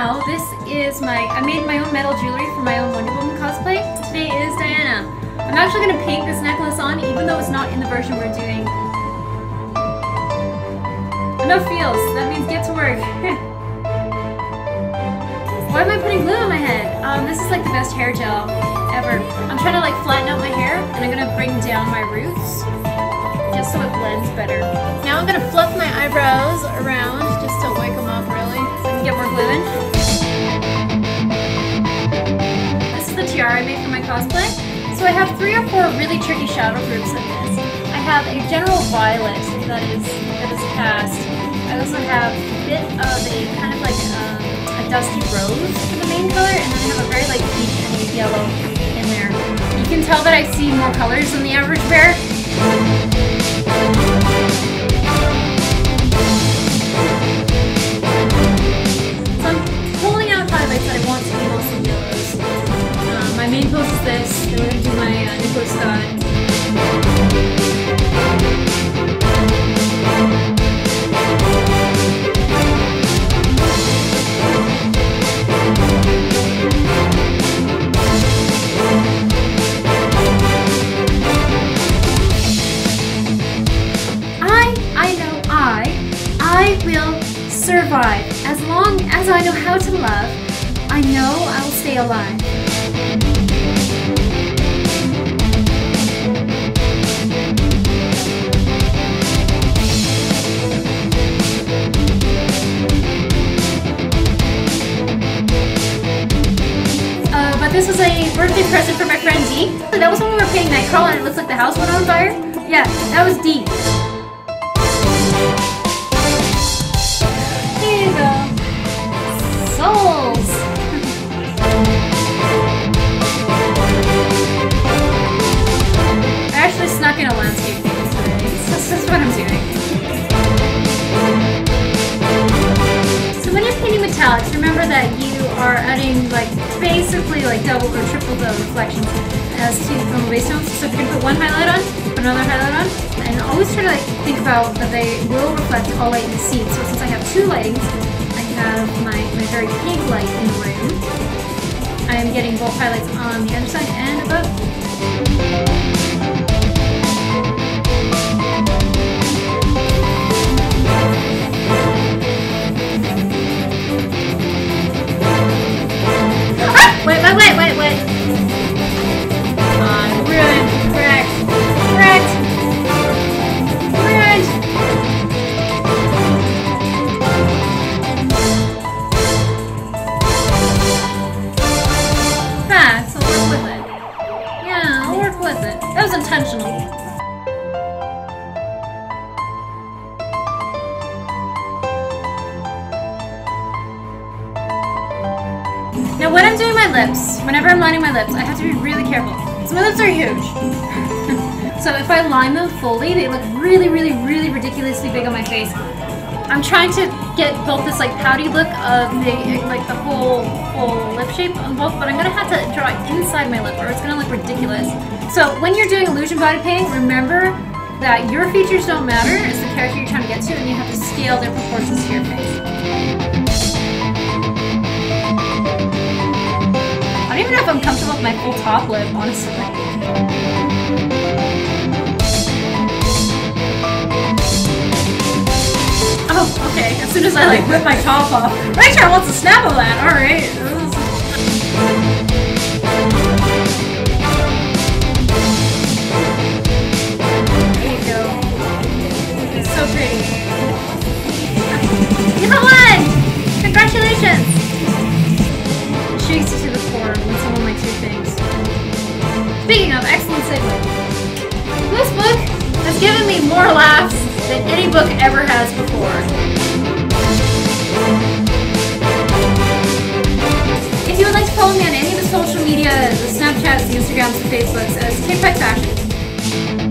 now, this is my, I made my own metal jewelry for my own Wonder Woman cosplay. Today is Diana. I'm actually going to paint this necklace on, even though it's not in the version we're doing. Enough feels. That means get to work. Why am I putting glue on my head? Um, this is like the best hair gel ever. I'm trying to like flatten out my hair, and I'm going to bring down my roots just so it blends better. Now I'm gonna fluff my eyebrows around just to wake them up really, so I can get more glue in. I made for my cosplay. So I have three or four really tricky shadow groups in this. I have a general violet that is that is cast. I also have a bit of a kind of like a, a dusty rose for the main color, and then I have a very like peach and yellow in there. You can tell that I see more colors than the average bear. Will survive. As long as I know how to love, I know I will stay alive. Uh, but this was a birthday present for my friend Dee. That was when we were playing Nightcrawler and it looks like the house went on fire. Yeah, that was Dee. Souls. I actually snuck in a landscape phase today. This is what I'm doing. So when you're painting metallics, remember that you are adding like basically like double or triple the reflections as to normal base tones. So if you're gonna put one highlight on, put another highlight on, and always try to like think about that they will reflect all light the scene. So since I have two lightings, I have my very pink light in the room. I am getting both highlights on the underside and above. Now when I'm doing my lips, whenever I'm lining my lips, I have to be really careful. So my lips are huge. so if I line them fully, they look really, really, really ridiculously big on my face. I'm trying to get both this like pouty look of the like the whole whole lip shape on both, but I'm gonna have to draw it inside my lip or it's gonna look ridiculous. So when you're doing illusion body painting, remember that your features don't matter, it's the character you're trying to get to, and you have to scale their proportions to your face. Don't even know if I'm comfortable with my full top lip, honestly. Oh, okay. As soon as I like whip my top off. Rachel wants a snap of that. All Speaking of excellent segue, this book has given me more laughs than any book ever has before. If you would like to follow me on any of the social media, the Snapchats, the Instagrams, the Facebooks, as K Fashion,